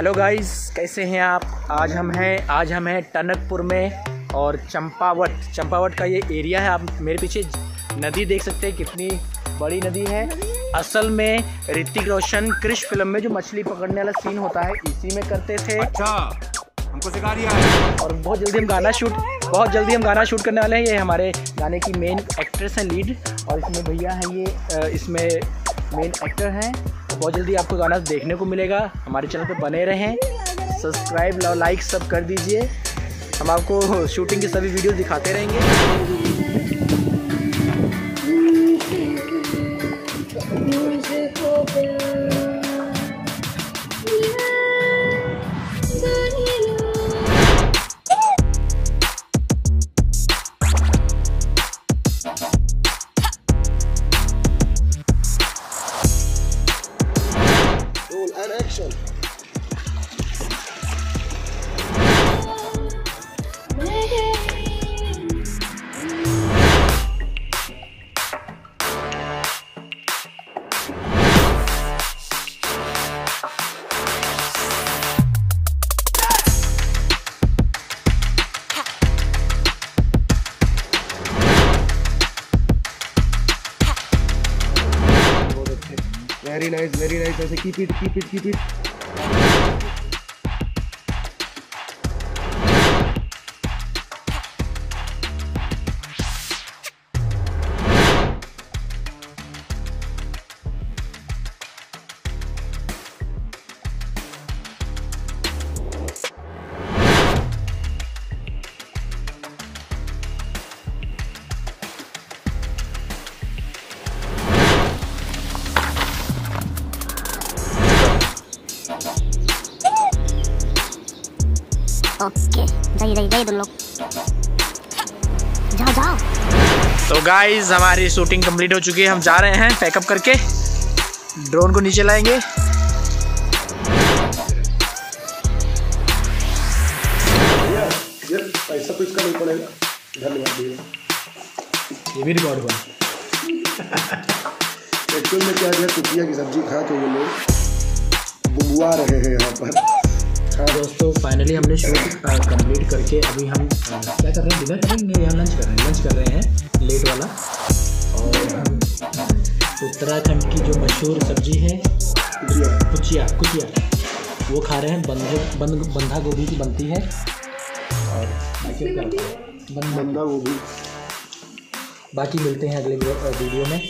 Hello guys कैसे हैं आप? आज हम हैं आज हम हैं टनकपुर में और चंपावट चंपावट का ये एरिया है आप मेरे पीछे नदी देख सकते हैं कितनी बड़ी नदी है। असल में ऋतिक रोशन क्रिश फ़िल्म में जो मछली पकड़ने वाला सीन होता है इसी में करते थे। अच्छा हमको सिखा दिया है। और बहुत जल्दी हम गाना शूट बहुत जल्दी हम गाना शूट करने वाले हैं। ये हमारे गाने की मेन एक्ट्रेस हैं लीड और इसमें भैया हैं ये इसमें मेन एक्टर हैं। बहुत जल्दी आपको गाना देखने को मिलेगा। हमारे चैनल पर बने रहें। सब्सक्राइब लाइक सब कर दीजिए। हम आपको शूटिंग की सभी वीडियो दिखाते रहेंगे। Action. Very nice, very nice. I say keep it, keep it, keep it. Okay जाइए जाइए जाइए तुम लोग। जाओ जाओ। तो गाइज़ हमारी शूटिंग कंप्लीट हो चुकी है। हम जा रहे हैं पैकअप करके। ड्रोन को नीचे लाएँगे। ये पैसा तो इसका नहीं पड़ेगा धन्यवाद भैया ये भी रिकॉर्ड हुआ। एक्चुअल में क्या है? कुटिया की सब्ज़ी खा के ये लोग बुबुआ रहे हैं यहाँ पर। दोस्तों फाइनली हमने शूट कंप्लीट करके अभी हम क्या कर रहे हैं? डिनर करेंगे या लंच कर रहे हैं? लंच कर रहे हैं लेट वाला। और उत्तराखंड की जो मशहूर सब्ज़ी है, कुचिया कुचिया वो खा रहे हैं। बंधे बंद बंधा गोभी की बनती है। और बाकी क्या? बंद बंदा वो भी बाकी मिलते हैं अगले वीडियो में।